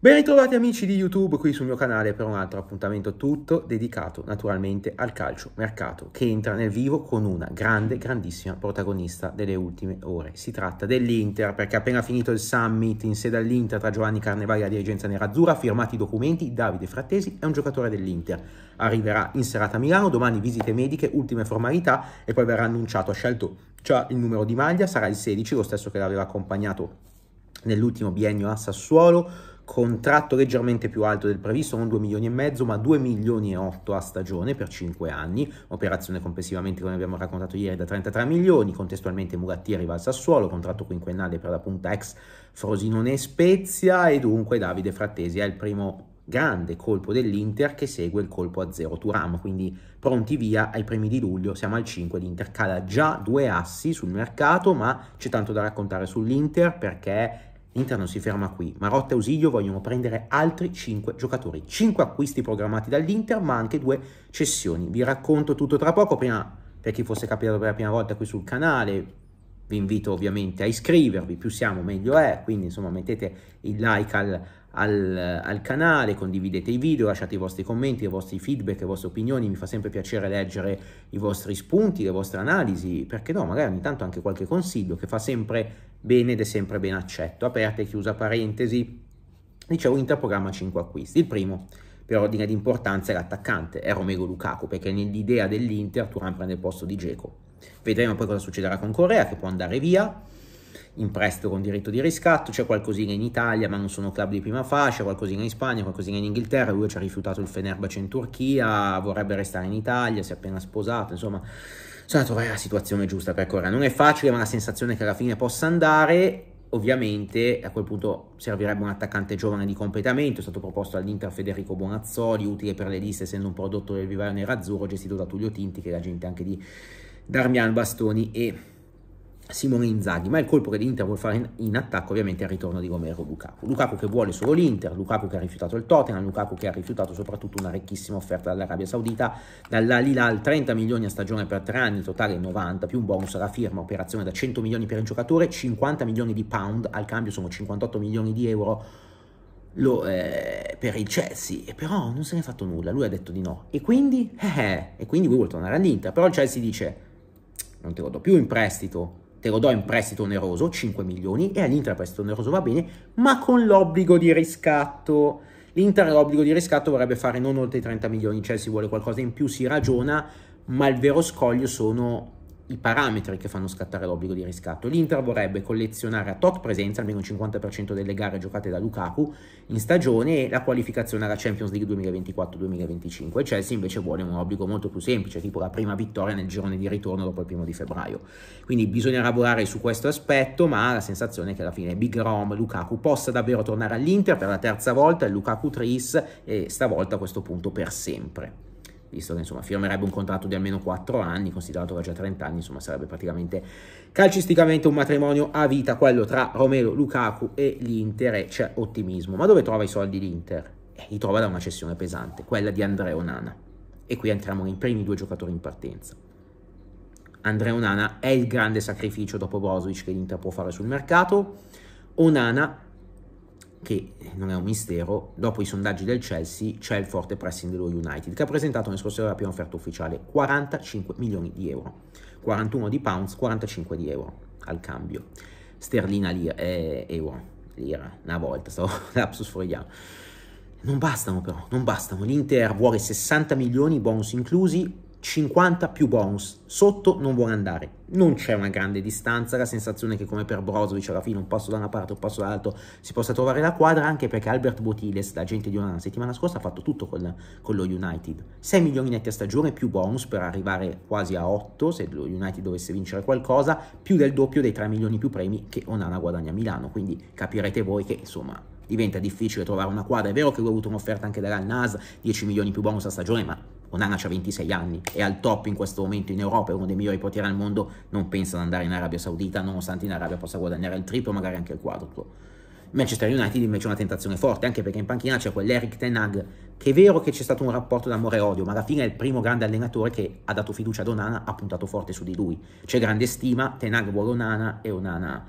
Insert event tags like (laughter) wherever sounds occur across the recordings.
Ben ritrovati amici di YouTube qui sul mio canale per un altro appuntamento tutto dedicato naturalmente al calcio mercato che entra nel vivo con una grande, grandissima protagonista delle ultime ore. Si tratta dell'Inter perché appena finito il summit in sede all'Inter tra Giovanni Carnevali e la dirigenza nerazzurra, firmati i documenti, Davide Frattesi è un giocatore dell'Inter. Arriverà in serata a Milano, domani visite mediche, ultime formalità e poi verrà annunciato, ha scelto già il numero di maglia, sarà il 16, lo stesso che l'aveva accompagnato nell'ultimo biennio a Sassuolo contratto leggermente più alto del previsto, non 2 milioni e mezzo, ma 2 milioni e 8 a stagione per 5 anni, operazione complessivamente, come abbiamo raccontato ieri, da 33 milioni, contestualmente Muratti arriva al Sassuolo, contratto quinquennale per la punta ex Frosinone Spezia. E dunque Davide Frattesi è il primo grande colpo dell'Inter che segue il colpo a zero. Turam, quindi pronti via ai primi di luglio, siamo al 5, l'Inter cala già due assi sul mercato, ma c'è tanto da raccontare sull'Inter perché L'Inter non si ferma qui. Marotta e Ausilio vogliono prendere altri 5 giocatori. 5 acquisti programmati dall'Inter, ma anche 2 cessioni. Vi racconto tutto tra poco. Prima, per chi fosse capitato per la prima volta qui sul canale, vi invito ovviamente a iscrivervi. Più siamo, meglio è. Quindi, insomma, mettete il like al, al, al, canale, condividete i video, lasciate i vostri commenti, i vostri feedback, le vostre opinioni, mi fa sempre piacere leggere i vostri spunti, le vostre analisi, perché no, magari ogni tanto anche qualche consiglio che fa sempre bene ed è sempre ben accetto. Aperta e chiusa parentesi, dicevo Inter programma 5 acquisti, il primo per ordine di importanza è l'attaccante, è Romero Lukaku, perché nell'idea dell'Inter Turan prende il posto di Geco. Vedremo poi cosa succederà con Correa, che può andare via, in prestito con diritto di riscatto, c'è qualcosina in Italia ma non sono club di prima fascia, qualcosina in Spagna, qualcosina in Inghilterra, lui ci ha rifiutato il Fenerbahce in Turchia, vorrebbe restare in Italia, si è appena sposato, insomma, bisogna trovare la situazione giusta per Correa, non è facile ma la sensazione che alla fine possa andare, ovviamente a quel punto servirebbe un attaccante giovane di completamento, è stato proposto all'Inter Federico Bonazzoli, utile per le liste essendo un prodotto del vivaio nerazzurro gestito da Tullio Tinti che è l'agente anche di Darmian Bastoni e Simone Inzaghi, ma il colpo che l'Inter vuole fare in, in, attacco ovviamente è il ritorno di Romero Lukaku. Lukaku che vuole solo l'Inter, Lukaku che ha rifiutato il Tottenham, Lukaku che ha rifiutato soprattutto una ricchissima offerta dall'Arabia Saudita, dall'Alilal 30 milioni a stagione per tre anni, totale 90, più un bonus alla firma, operazione da 100 milioni per il giocatore, 50 milioni di pound, al cambio sono 58 milioni di euro lo, eh, per il Chelsea, e però non se ne è fatto nulla, lui ha detto di no. E quindi, eh, eh e quindi lui vuole tornare all'Inter, però il Chelsea dice, non te lo do più in prestito, te lo do in prestito oneroso, 5 milioni, e all'Inter prestito oneroso va bene, ma con l'obbligo di riscatto. L'Inter l'obbligo di riscatto vorrebbe fare non oltre i 30 milioni, Chelsea vuole qualcosa in più, si ragiona, ma il vero scoglio sono i parametri che fanno scattare l'obbligo di riscatto. L'Inter vorrebbe collezionare a tot presenza almeno il 50% delle gare giocate da Lukaku in stagione e la qualificazione alla Champions League 2024-2025. Il Chelsea invece vuole un obbligo molto più semplice, tipo la prima vittoria nel girone di ritorno dopo il primo di febbraio. Quindi bisogna lavorare su questo aspetto, ma la sensazione è che alla fine Big Rom Lukaku possa davvero tornare all'Inter per la terza volta, il Lukaku Tris e stavolta a questo punto per sempre visto che insomma firmerebbe un contratto di almeno 4 anni, considerato che ha già 30 anni, insomma sarebbe praticamente calcisticamente un matrimonio a vita, quello tra Romero, Lukaku e l'Inter e c'è ottimismo. Ma dove trova i soldi l'Inter? Eh, li trova da una cessione pesante, quella di Andrea Onana. E qui entriamo nei primi due giocatori in partenza. Andrea Onana è il grande sacrificio dopo Brozovic che l'Inter può fare sul mercato. Onana che non è un mistero, dopo i sondaggi del Chelsea c'è il forte pressing dello United che ha presentato nel scorso la prima offerta ufficiale 45 milioni di euro, 41 di pounds, 45 di euro al cambio, sterlina lira, eh, euro, lira, una volta, stavo (laughs) lapsus freudiano. Non bastano però, non bastano, l'Inter vuole 60 milioni, bonus inclusi, 50 più bonus, sotto non vuole andare, non c'è una grande distanza, la sensazione che come per Brozovic alla fine un passo da una parte, un passo dall'altro si possa trovare la quadra, anche perché Albert Botiles, l'agente di una settimana scorsa, ha fatto tutto con, con, lo United, 6 milioni netti a stagione più bonus per arrivare quasi a 8 se lo United dovesse vincere qualcosa, più del doppio dei 3 milioni più premi che Onana guadagna a Milano, quindi capirete voi che insomma diventa difficile trovare una quadra, è vero che ho avuto un'offerta anche dall'Al Nas, 10 milioni più bonus a stagione, ma Onana ha 26 anni, è al top in questo momento in Europa, è uno dei migliori portieri al mondo, non pensa ad andare in Arabia Saudita, nonostante in Arabia possa guadagnare il triplo, magari anche il quadruplo. Manchester United invece è una tentazione forte, anche perché in panchina c'è quell'Eric Ten Hag, che è vero che c'è stato un rapporto d'amore e odio, ma alla fine è il primo grande allenatore che ha dato fiducia ad Onana, ha puntato forte su di lui. C'è grande stima, Ten Hag vuole Onana e Onana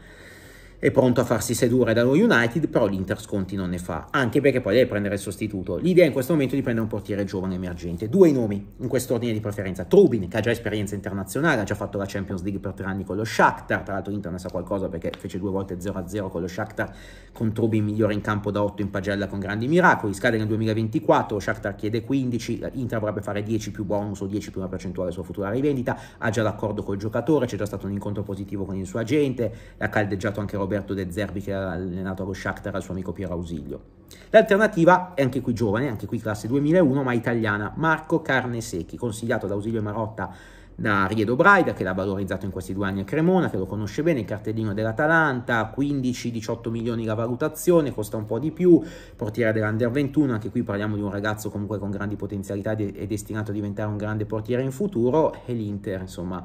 è pronto a farsi sedurre dallo United, però l'Inter sconti non ne fa, anche perché poi deve prendere il sostituto. L'idea in questo momento è di prendere un portiere giovane emergente. Due nomi in quest'ordine di preferenza. Trubin, che ha già esperienza internazionale, ha già fatto la Champions League per tre anni con lo Shakhtar, tra l'altro l'Inter ne sa qualcosa perché fece due volte 0-0 con lo Shakhtar, con Trubin migliore in campo da 8 in pagella con grandi miracoli, scade nel 2024, lo Shakhtar chiede 15, l'Inter vorrebbe fare 10 più bonus o 10 più una percentuale sulla futura rivendita, ha già l'accordo col giocatore, c'è già stato un incontro positivo con il suo agente, ha caldeggiato anche Roberto Roberto De Zerbi che ha allenato allo Shakhtar al suo amico Piero Ausilio. L'alternativa è anche qui giovane, anche qui classe 2001, ma italiana, Marco Carnesecchi, consigliato da Ausilio Marotta da Riedo Braida, che l'ha valorizzato in questi due anni a Cremona, che lo conosce bene, il cartellino dell'Atalanta, 15-18 milioni la valutazione, costa un po' di più, portiere dell'Under 21, anche qui parliamo di un ragazzo comunque con grandi potenzialità e destinato a diventare un grande portiere in futuro, e l'Inter, insomma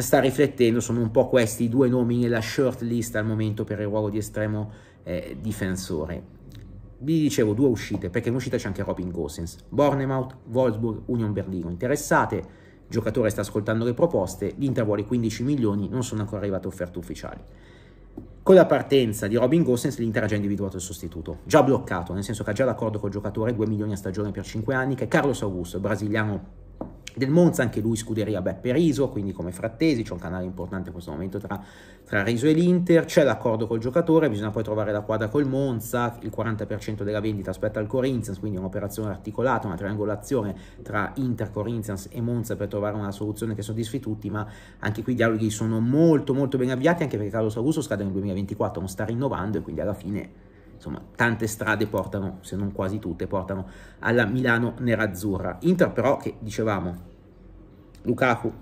sta riflettendo, sono un po' questi i due nomi nella short list al momento per il ruolo di estremo eh, difensore. Vi dicevo due uscite, perché in uscita c'è anche Robin Gosens, Bornemouth, Wolfsburg, Union Berlino. Interessate, il giocatore sta ascoltando le proposte, l'Inter vuole 15 milioni, non sono ancora arrivate offerte ufficiali. Con la partenza di Robin Gosens l'Inter ha già individuato il sostituto, già bloccato, nel senso che ha già l'accordo col giocatore, 2 milioni a stagione per 5 anni, che è Carlos Augusto, brasiliano del Monza, anche lui scuderia Beppe Riso, quindi come Frattesi, c'è un canale importante in questo momento tra, tra Riso e l'Inter, c'è l'accordo col giocatore, bisogna poi trovare la quadra col Monza, il 40% della vendita aspetta il Corinthians, quindi un'operazione articolata, una triangolazione tra Inter, Corinthians e Monza per trovare una soluzione che soddisfi tutti, ma anche qui i dialoghi sono molto molto ben avviati, anche perché Carlos Augusto scade nel 2024, non sta rinnovando e quindi alla fine insomma tante strade portano, se non quasi tutte, portano alla Milano nerazzurra. Inter però che dicevamo, Lukaku,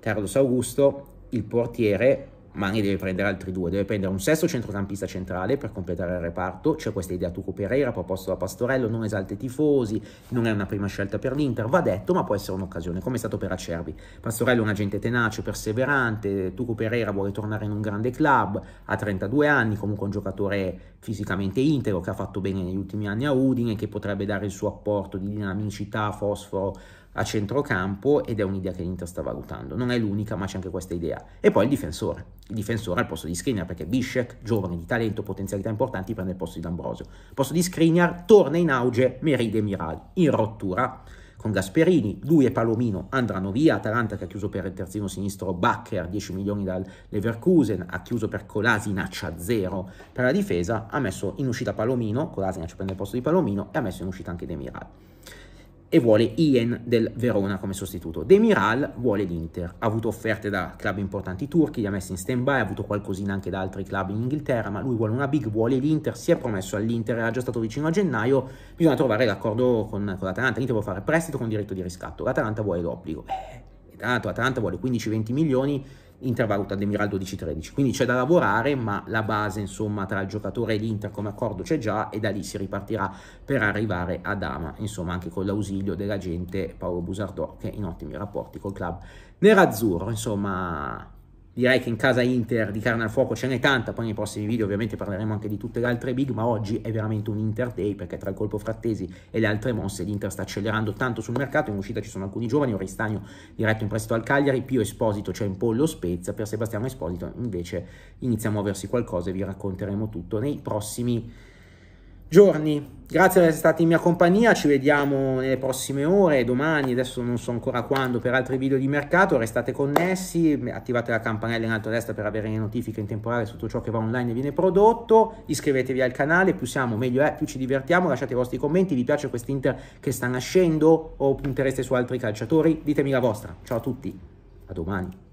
Carlos Augusto, il portiere Mani deve prendere altri due, deve prendere un sesto centrocampista centrale per completare il reparto, c'è questa idea Tuco Pereira proposto da Pastorello, non esalta i tifosi, non è una prima scelta per l'Inter, va detto, ma può essere un'occasione, come è stato per Acerbi. Pastorello è un agente tenace, perseverante, Tuco Pereira vuole tornare in un grande club, ha 32 anni, comunque un giocatore fisicamente integro, che ha fatto bene negli ultimi anni a Udine, che potrebbe dare il suo apporto di dinamicità, fosforo a centrocampo ed è un'idea che l'Inter sta valutando. Non è l'unica, ma c'è anche questa idea. E poi il difensore. Il difensore al posto di Skriniar, perché Bishek, giovane di talento, potenzialità importanti, prende il posto di D'Ambrosio. Al posto di Skriniar torna in auge Meride Miral, in rottura con Gasperini, lui e Palomino andranno via, Atalanta che ha chiuso per il terzino sinistro Bacher, 10 milioni dal Leverkusen, ha chiuso per Kolasinac a zero per la difesa, ha messo in uscita Palomino, Kolasinac prende il posto di Palomino e ha messo in uscita anche Demiral e vuole Ian del Verona come sostituto. Demiral vuole l'Inter, ha avuto offerte da club importanti turchi, li ha messi in stand-by, ha avuto qualcosina anche da altri club in Inghilterra, ma lui vuole una big, vuole l'Inter, si è promesso all'Inter, era già stato vicino a gennaio, bisogna trovare l'accordo con, con l'Atalanta, l'Inter vuole fare prestito con diritto di riscatto, l'Atalanta vuole l'obbligo. Eh, l'Atalanta vuole 15-20 milioni, Inter valuta Demiral 12-13, quindi c'è da lavorare, ma la base insomma tra il giocatore e l'Inter come accordo c'è già e da lì si ripartirà per arrivare a Dama, insomma anche con l'ausilio dell'agente Paolo Busardò che è in ottimi rapporti col club nerazzurro, insomma direi che in casa Inter di carne al fuoco ce n'è tanta, poi nei prossimi video ovviamente parleremo anche di tutte le altre big, ma oggi è veramente un Inter Day perché tra il colpo frattesi e le altre mosse l'Inter sta accelerando tanto sul mercato, in uscita ci sono alcuni giovani, Oristagno diretto in prestito al Cagliari, Pio Esposito c'è in pollo Spezia, per Sebastiano Esposito invece inizia a muoversi qualcosa e vi racconteremo tutto nei prossimi video giorni. Grazie per essere stati in mia compagnia, ci vediamo nelle prossime ore, domani, adesso non so ancora quando, per altri video di mercato, restate connessi, attivate la campanella in alto a destra per avere le notifiche in temporale su tutto ciò che va online e viene prodotto, iscrivetevi al canale, più siamo meglio è, più ci divertiamo, lasciate i vostri commenti, vi piace quest'Inter che sta nascendo o puntereste su altri calciatori? Ditemi la vostra, ciao a tutti, a domani.